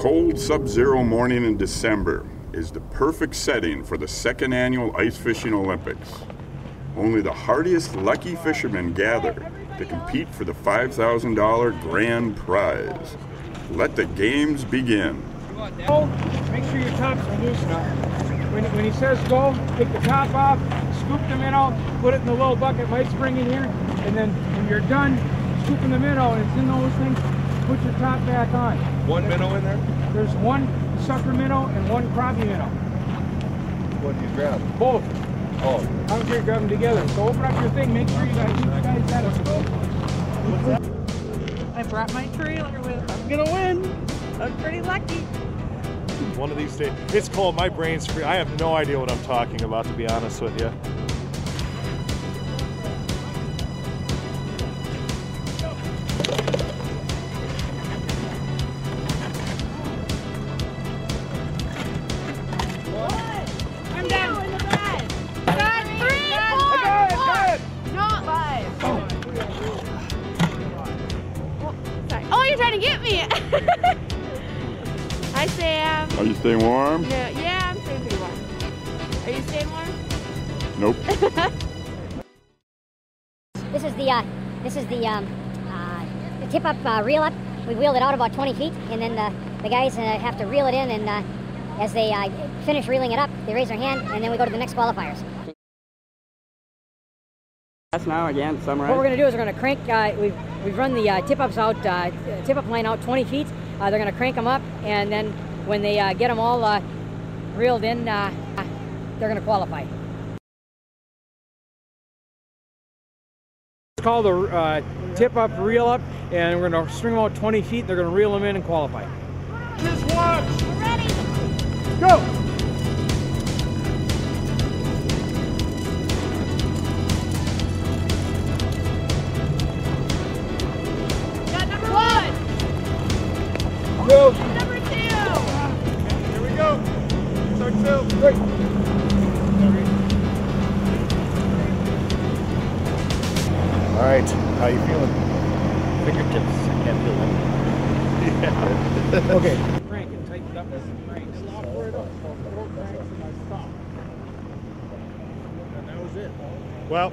cold sub zero morning in December is the perfect setting for the second annual Ice Fishing Olympics. Only the hardiest lucky fishermen gather to compete for the $5,000 grand prize. Let the games begin. Go, make sure your tops are loose enough. When, when he says go, take the top off, scoop the minnow, put it in the little bucket, might spring in here, and then when you're done scooping the minnow and it's in those things, put your top back on. One minnow in there? There's one sucker minnow and one crappie minnow. What do you grab? Both. Oh, I don't care, grab them together. So open up your thing, make sure you guys, you guys got it. I brought my trailer with. I'm gonna win. I'm pretty lucky. One of these days. It's cold. My brain's free. I have no idea what I'm talking about, to be honest with you. Hi, Sam. Are you staying warm? No, yeah, I'm staying pretty warm. Are you staying warm? Nope. This is the uh, this is the um, uh, the tip up uh, reel up. We wheeled it out about 20 feet, and then the, the guys uh, have to reel it in. And uh, as they uh, finish reeling it up, they raise their hand, and then we go to the next qualifiers. That's now again, summarize. What we're going to do is we're going to crank. Uh, we've we've run the uh, tip ups out, uh, tip up line out 20 feet. Uh, they're going to crank them up, and then when they uh, get them all uh, reeled in, uh, they're going to qualify. It's called a uh, tip up, reel up, and we're gonna string them out 20 feet. They're gonna reel them in and qualify. just watch. Right. How you feeling? fingertips. I can't feel them. Okay. Crank and tighten up as it cranks. Stop where it is. So four cranks and I stop. And that was it. Well,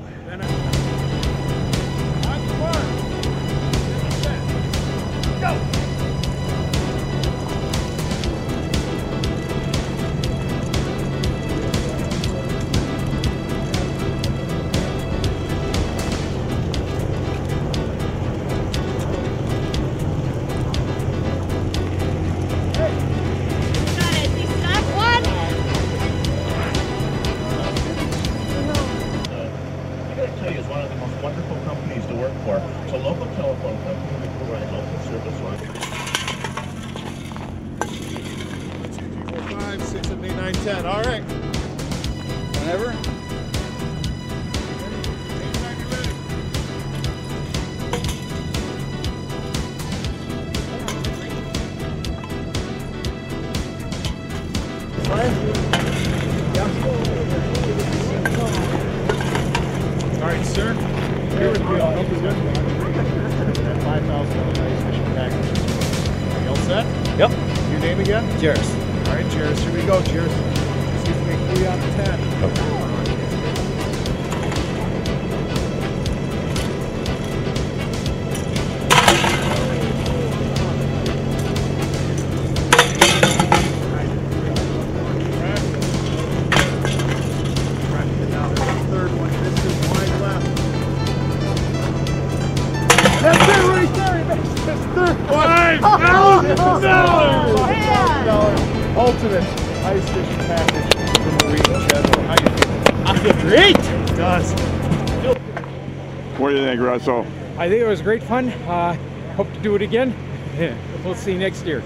10. All right. Whenever. All right, sir. Here with me, I'll help you with that five thousand. all set? Yep. Your name again? Jairus. All right, cheers. Here we go. Cheers. See if we make three out of ten. Third one. This is wide left. That's it right there. He makes this third one. Five oh, thousand dollars. Ultimate ice fishing package from Marine General. How you feeling? I feel great. It does. What do you think, Russell? I think it was great fun. Uh, hope to do it again. we'll see you next year.